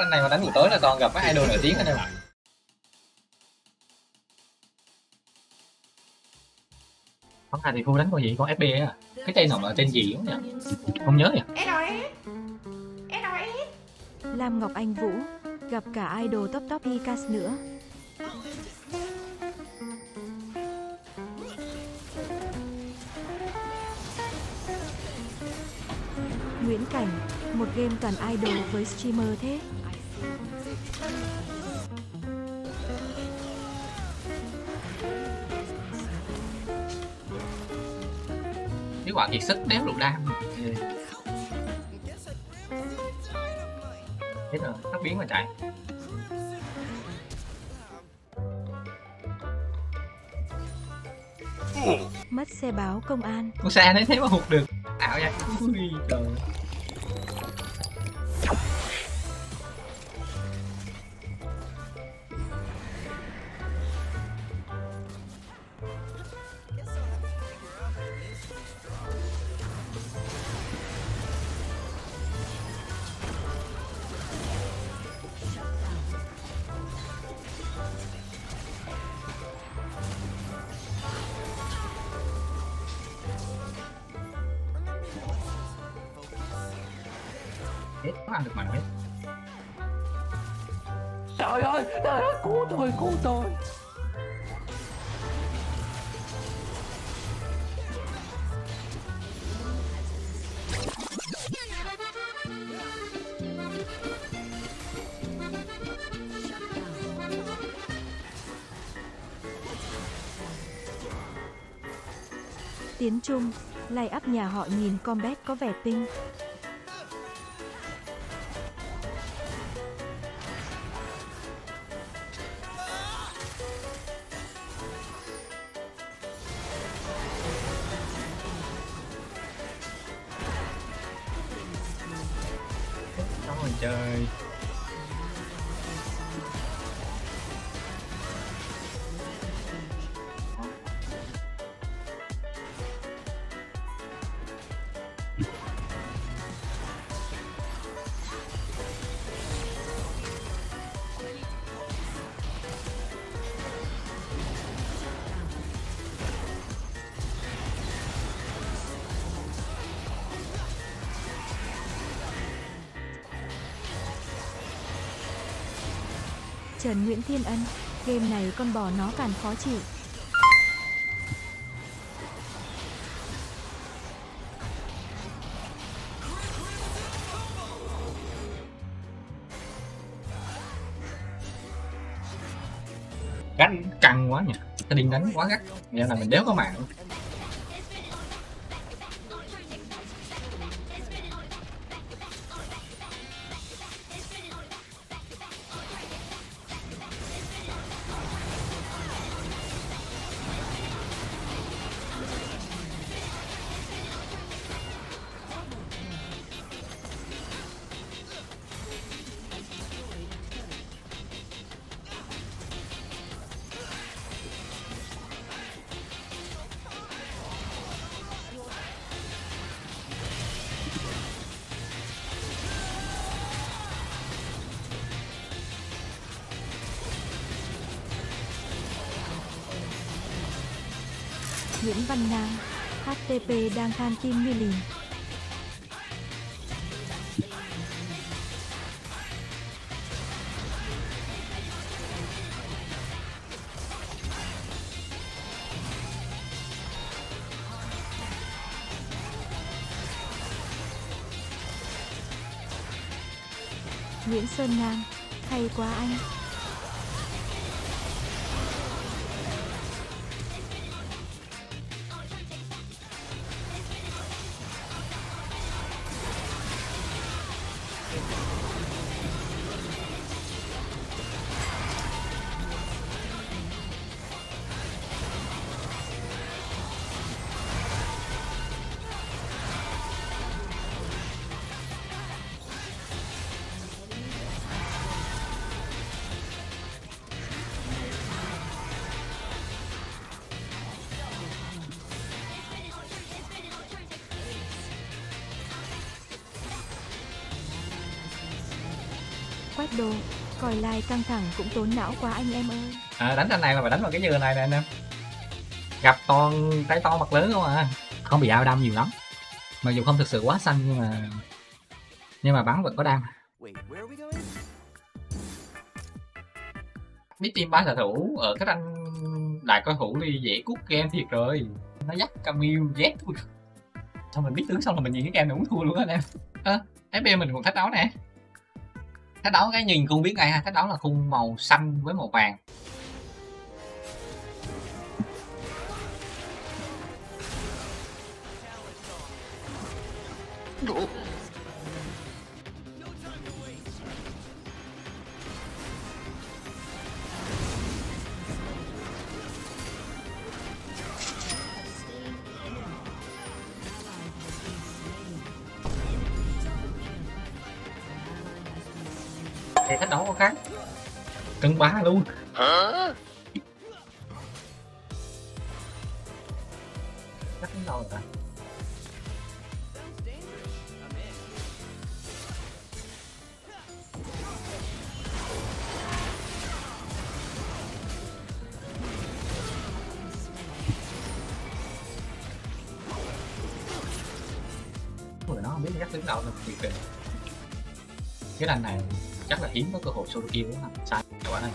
anh này mà đánh buổi tối là toàn gặp mấy idol nổi tiếng anh em ạ Không là thì Phu đánh con gì? Con FB à? Cái tên nào là tên gì không nhỉ? Không nhớ nhỉ? Lam Ngọc Anh Vũ gặp cả idol top top Icas nữa. Nguyễn Cảnh, một game toàn idol với streamer thế. Cái quả kiệt sức đéo lục đam. Hết rồi, tắt biến mà chạy. Mất xe báo công an. Con xe đấy thế mà hụt được. Ảo vậy. Ui trời Hết, có ăn được mà hết Trời ơi, trời ơi, cứu tôi, cứu tôi Tiến Trung, lay up nhà họ nhìn combat có vẻ tinh. Trần Nguyễn Thiên Ân, game này con bò nó càng khó chịu. Gánh căng quá nhỉ. Cái đinh đánh quá gắt. Nghĩa là mình đéo có mạng. Nguyễn Văn Nam, HTP đang than tim như lìn. Nguyễn Sơn Nam, hay quá anh. Quét đồ. Coi like căng thẳng cũng tốn não quá anh em ơi. à, đánh tranh này là phải đánh vào cái dừa này nè anh em. Gặp toàn tay to mặt lớn không à? Không bị ao đâm nhiều lắm. Mặc dù không thực sự quá xanh nhưng mà nhưng mà bắn vẫn có đam. Biết team ba xạ thủ ở cái tranh đại coi thủ đi dễ cút game thiệt rồi. Nó dắt Camille Ui, sao mình biết tướng xong là mình nhìn cái game này cũng thua luôn á anh em. Ơ FB mình còn thách đấu nè thách đấu cái nhìn cũng biết ngay ha, thách đấu là khung màu xanh với màu vàng. Thì thách đấu có khác. Cân ba luôn. Chắc đến đâu rồi nó không biết nhắc đến đâu là tình. Cái đành này chắc là hiếm có cơ hội solo kill quá không? Sai quả này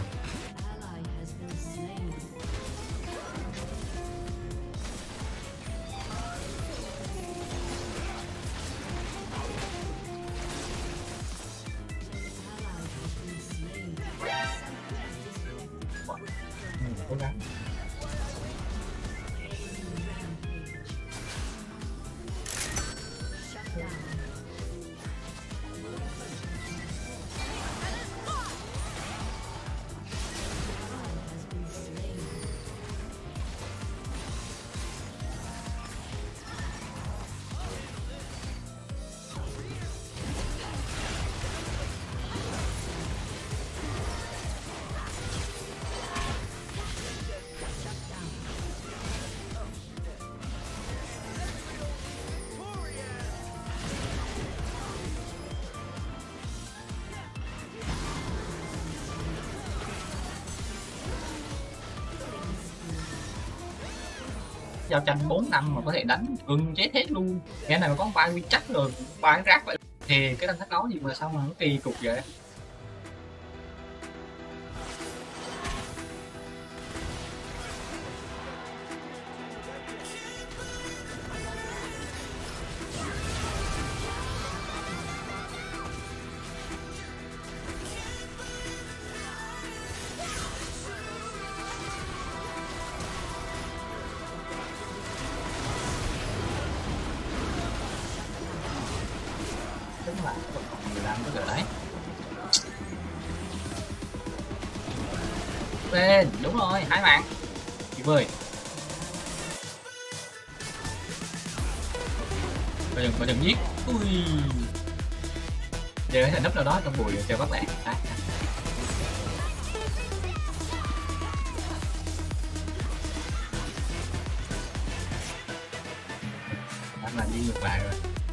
giao tranh 4 năm mà có thể đánh gần chết hết luôn. Cái này mà có ba quy chắc rồi ba rác vậy. Thì cái đánh thách đó gì mà sao mà nó kỳ cục vậy? Lại vẫn còn 15 cái đấy bên đúng rồi hai bạn. Chị mười. Mà đừng mà đừng giết. Ui. Giờ thành nấp nào đó trong bụi cho các bạn. À, đang là đi ngược lại rồi.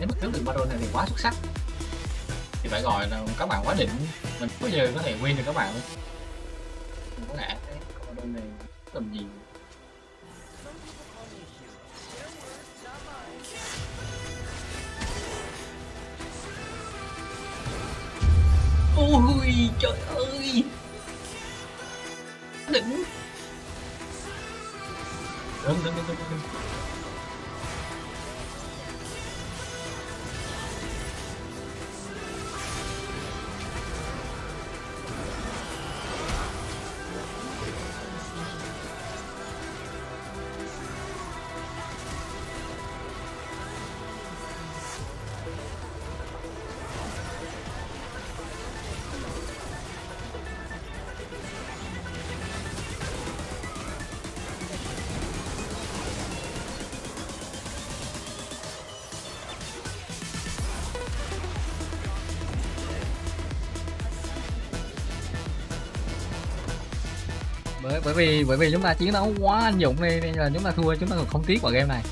Nếu mà cứu được Baron này thì quá xuất sắc. Thì phải gọi là các bạn quá đỉnh. Mình có bao giờ có thể win được các bạn. Luôn mình có ngã cái Baron này tầm gì. Ôi trời ơi. Đỉnh. Đừng đừng đừng đừng đừng bởi bởi vì bởi vì chúng ta chiến đấu quá anh dũng đi nên là chúng ta thua, chúng ta còn không tiếc vào game này.